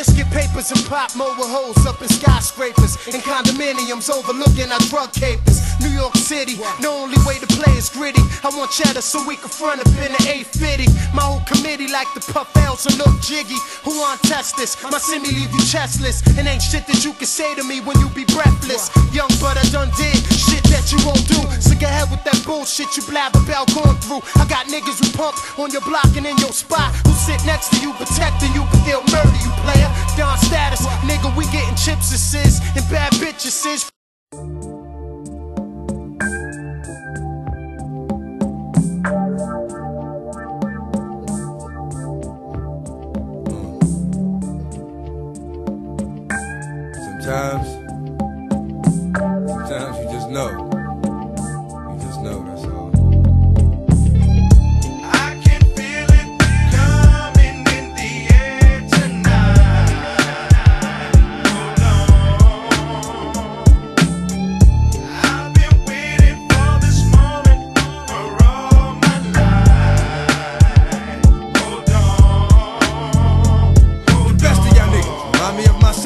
let's get papers and pop mobile holes up in skyscrapers and condominiums overlooking our drug capers. New York City, the only way to play is gritty. I want cheddar so we can front up in the 850. My whole committee like the puff L's and look jiggy. Who want test this? My semi leave you chestless. And ain't shit that you can say to me when you be breathless. Young but I done did shit that you won't do. Get ahead with that bullshit you blab about going through. I got niggas who pump on your block and in your spot. Who sit next to you, protecting you, bitches sis. Sometimes, sometimes you just know. You just know,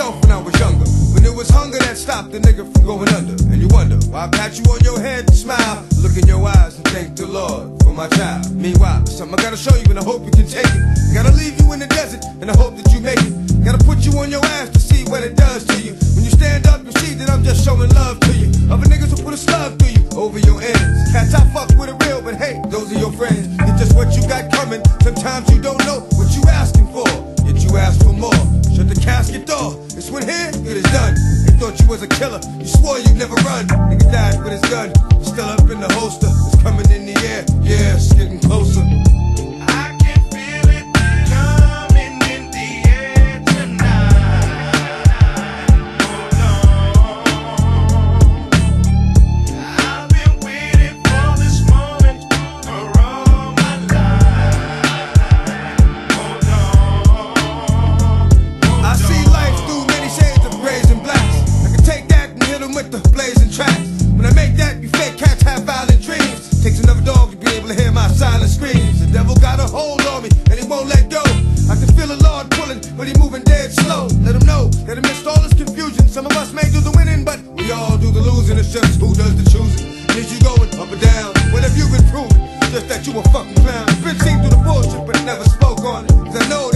myself when I was younger. When it was hunger that stopped the nigga from going under. And you wonder why I pat you on your head and smile. Look in your eyes and thank the Lord for my child. Meanwhile, something I gotta show you and I hope you can take it. I Gotta leave you in the desert and I hope that you make it. I Gotta put you on your ass to see what it does to you. When you stand up, you see that I'm just showing love to you. Other niggas will put a slug through you over your ends. Cats I fuck with are real, but hey, those are your friends. It's just what you got coming. Sometimes you don't know what you asking for. Yet you ask for more. Shut the casket door. When here, it is done. They thought you was a killer. You swore you'd never run. Nigga died with his gun. Still up in the holster. It's coming in the air. Yeah, it's getting closer. Takes another dog to be able to hear my silent screams. The devil got a hold on me and he won't let go. I can feel the Lord pulling, but he moving dead slow. Let him know that amidst all this confusion, some of us may do the winning, but we all do the losing. It's just who does the choosing. Is you going up or down? What have you been proving? Just that you a fucking clown. Been seen through the bullshit, but never spoke on it. Cause I know